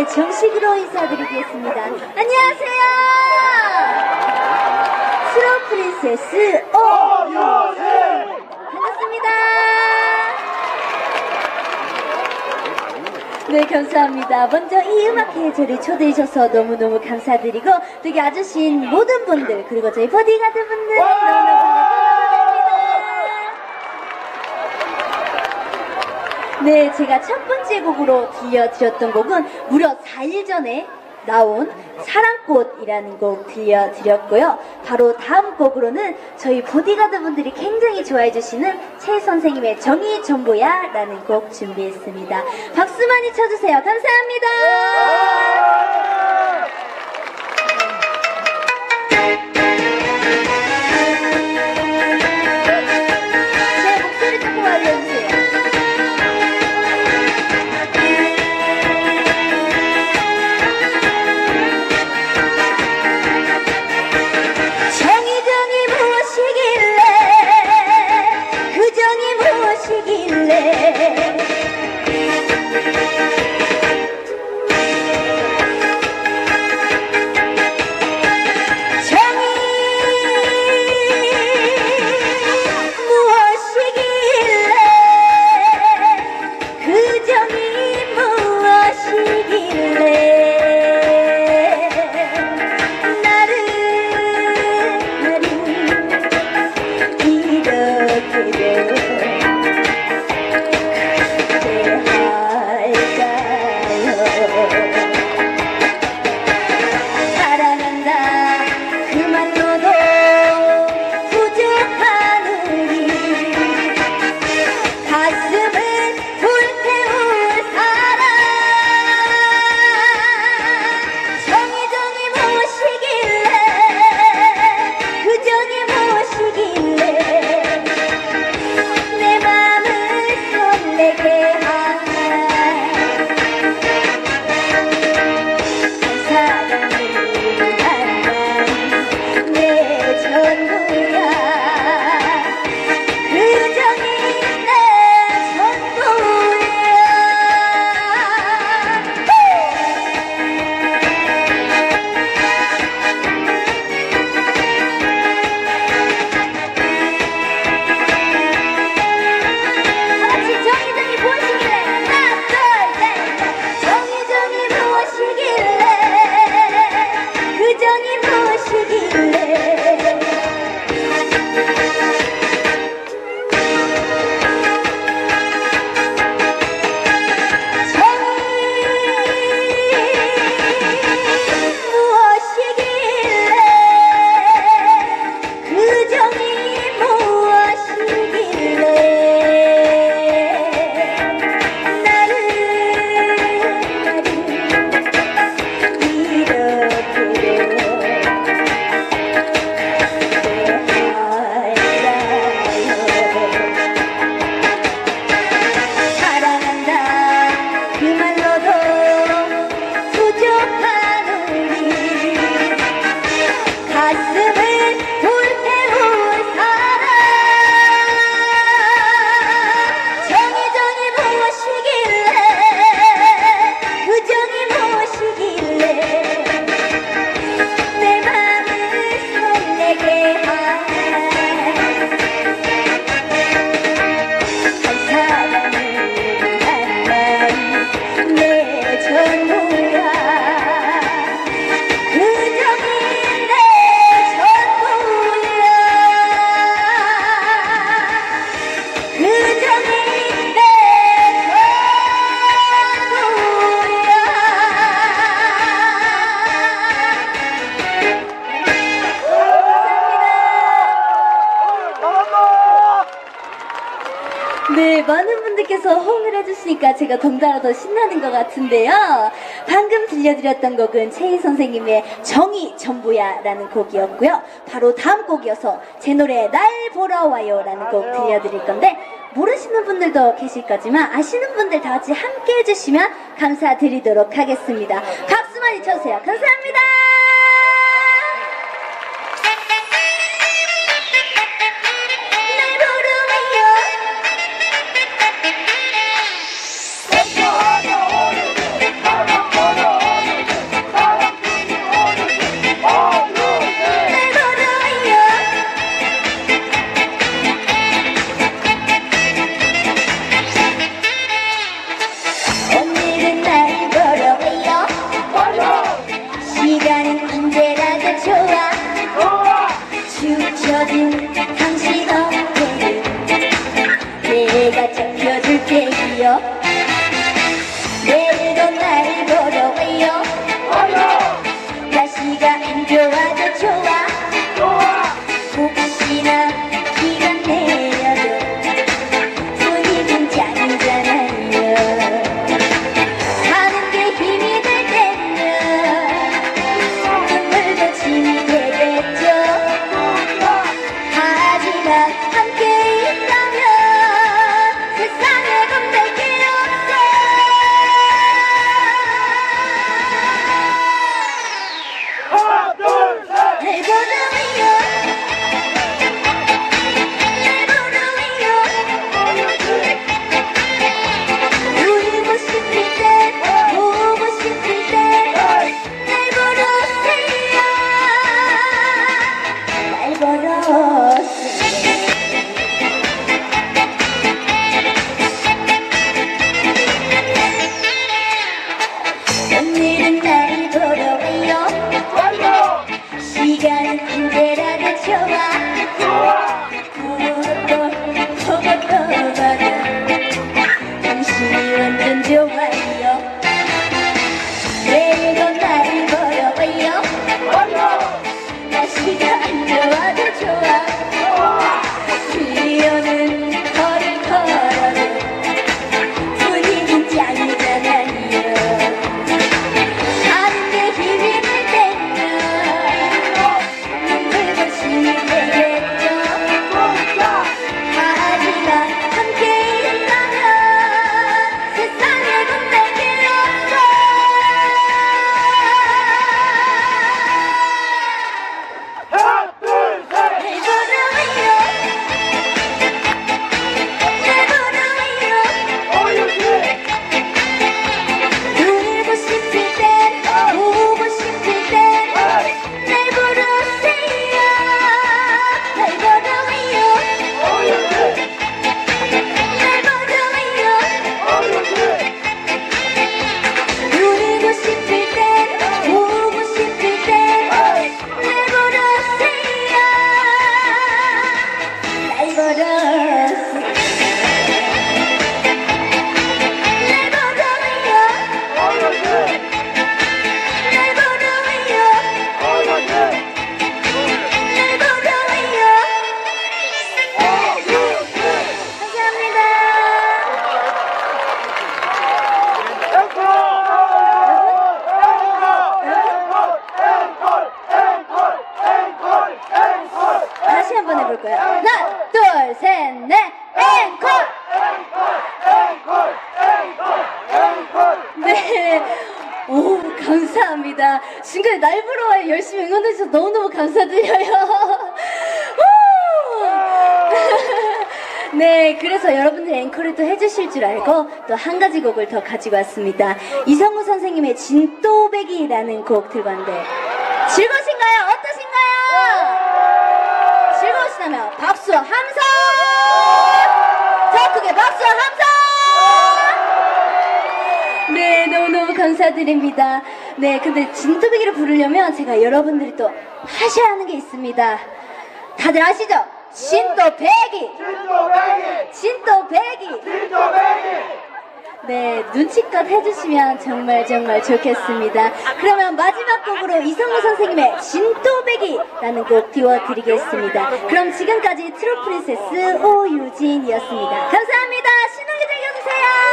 네, 정식으로 인사드리겠습니다. 안녕하세요! 스로 프린세스 오여세! 반갑습니다. 네, 감사합니다. 먼저 이 음악회에 저를 초대해 주셔서 너무너무 감사드리고, 또 여기 와주신 모든 분들, 그리고 저희 버디가드 분들, 너무너무 반갑습니다. 네, 제가 첫 번째 곡으로 들려드렸던 곡은 무려 4일 전에 나온 사랑꽃이라는 곡 들려드렸고요. 바로 다음 곡으로는 저희 보디가드 분들이 굉장히 좋아해 주시는 최 선생님의 정의 전부야 라는 곡 준비했습니다. 박수 많이 쳐주세요. 감사합니다. 제가 덩달아 더 신나는 것 같은데요. 방금 들려드렸던 곡은 최희 선생님의 정이 전부야 라는 곡이었고요. 바로 다음 곡이어서 제 노래 날 보러 와요 라는 곡 들려드릴 건데, 모르시는 분들도 계실 거지만 아시는 분들 다 같이 함께 해주시면 감사드리도록 하겠습니다. 박수 많이 쳐주세요. 감사합니다! 또 한 가지 곡을 더 가지고 왔습니다. 이성우 선생님의 진또배기라는 곡 들고 왔는데 즐거우신가요? 어떠신가요? 즐거우시다면 박수와 함성! 더 크게 박수와 함성! 네, 너무너무 감사드립니다. 네, 근데 진또배기를 부르려면 제가 여러분들이 또 하셔야 하는 게 있습니다. 다들 아시죠? 진또배기! 진또배기! 네, 눈치껏 해주시면 정말 정말 좋겠습니다. 그러면 마지막 곡으로 이성우 선생님의 진또배기라는 곡 띄워드리겠습니다. 그럼 지금까지 트롯 프린세스 오유진이었습니다. 감사합니다. 신나게 즐겨주세요!